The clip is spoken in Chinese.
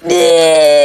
你